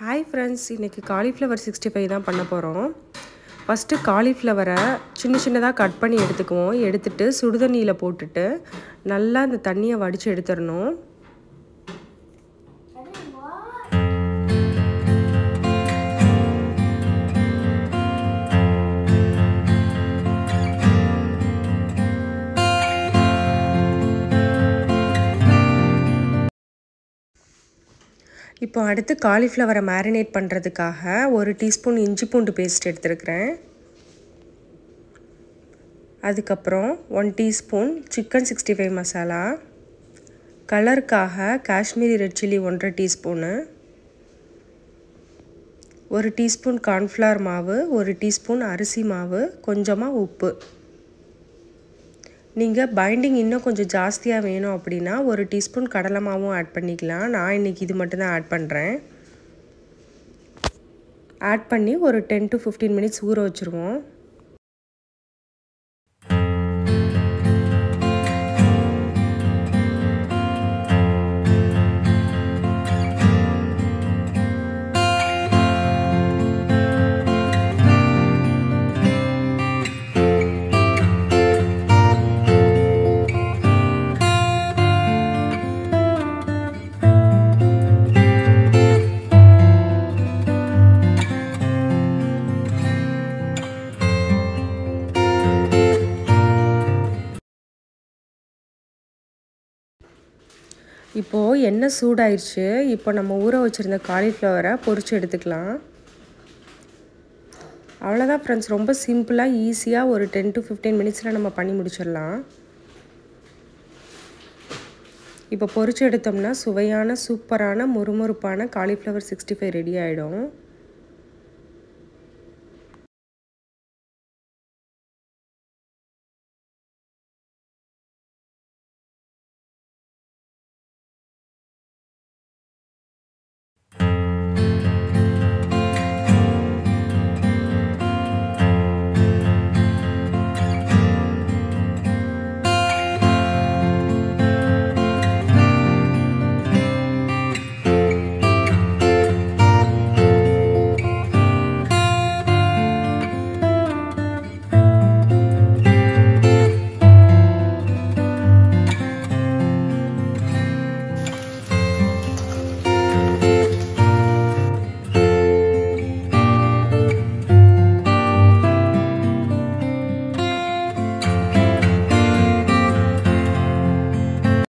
Hi friends இன்றைக்கி cauliflower sixty five தான் பண்ண போகிறோம் ஃபஸ்ட்டு காலிஃப்ளவரை சின்ன சின்னதாக கட் பண்ணி எடுத்துக்குவோம். எடுத்துட்டு சுடுதண்ணியில் போட்டுட்டு நல்லா அந்த தண்ணியை வடித்து எடுத்துடணும். இப்போ அடுத்து காலிஃப்ளவரை மேரினேட் பண்ணுறதுக்காக ஒரு டீஸ்பூன் இஞ்சி பூண்டு பேஸ்ட் எடுத்துருக்கிறேன். அதுக்கப்புறம் one teaspoon chicken sixty five masala கலருக்காக காஷ்மீரி ரெட் சில்லி ஒன்றரை டீஸ்பூனு ஒரு டீஸ்பூன் கார்ன்ஃப்ளவர் மாவு ஒரு டீஸ்பூன் அரிசி மாவு கொஞ்சமாக உப்பு. நீங்கள் பைண்டிங் இன்னும் கொஞ்சம் ஜாஸ்தியாக வேணும் அப்படின்னா ஒரு டீஸ்பூன் கடலை மாவும் ஆட் பண்ணிக்கலாம். நான் இன்றைக்கி இது மட்டும்தான் ஆட் பண்ணுறேன் ஆட் பண்ணி ஒரு டென் டு ஃபிஃப்டீன் மினிட்ஸ் ஊற வச்சுருவோம். இப்போது எண்ணெய் சூடாயிடுச்சு? இப்போ நம்ம ஊற வச்சுருந்த காலிஃப்ளவரை பொரிச்சு எடுத்துக்கலாம். அவ்வளோதான் ஃப்ரெண்ட்ஸ் ரொம்ப சிம்பிளாக ஈஸியாக ஒரு டென் டு ஃபிஃப்டீன் மினிட்ஸில் நம்ம பண்ணி முடிச்சிடலாம். இப்போ பொரிச்சு எடுத்தோம்னா சுவையான சூப்பரான முறுமுறுப்பான காலிஃப்ளவர் சிக்ஸ்டி ஃபைவ் ரெடி ஆகிடும்